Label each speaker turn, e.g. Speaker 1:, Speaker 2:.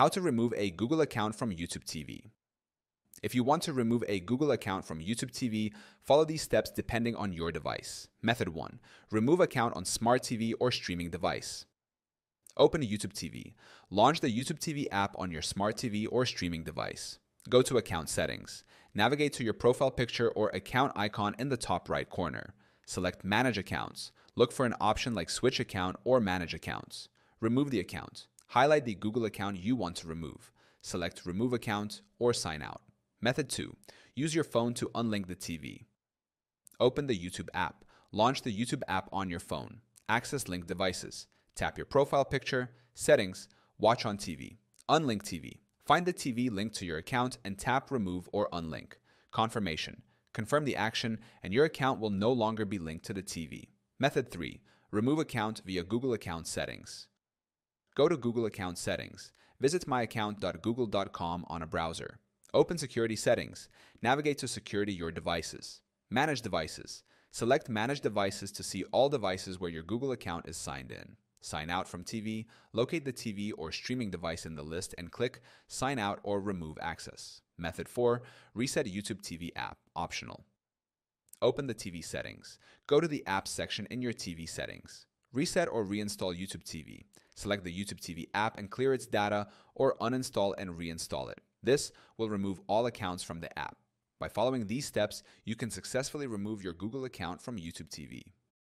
Speaker 1: How to remove a Google account from YouTube TV. If you want to remove a Google account from YouTube TV, follow these steps depending on your device. Method 1. Remove account on Smart TV or streaming device. Open YouTube TV. Launch the YouTube TV app on your Smart TV or streaming device. Go to Account Settings. Navigate to your profile picture or account icon in the top right corner. Select Manage Accounts. Look for an option like Switch Account or Manage Accounts. Remove the account. Highlight the Google account you want to remove. Select Remove Account or Sign Out. Method 2. Use your phone to unlink the TV. Open the YouTube app. Launch the YouTube app on your phone. Access linked devices. Tap your profile picture, Settings, Watch on TV. Unlink TV. Find the TV linked to your account and tap Remove or Unlink. Confirmation. Confirm the action and your account will no longer be linked to the TV. Method 3. Remove account via Google Account Settings. Go to Google Account Settings. Visit myaccount.google.com on a browser. Open Security Settings. Navigate to Security Your Devices. Manage Devices. Select Manage Devices to see all devices where your Google account is signed in. Sign out from TV, locate the TV or streaming device in the list and click Sign out or remove access. Method 4. Reset YouTube TV app, optional. Open the TV settings. Go to the Apps section in your TV settings. Reset or reinstall YouTube TV. Select the YouTube TV app and clear its data or uninstall and reinstall it. This will remove all accounts from the app. By following these steps, you can successfully remove your Google account from YouTube TV.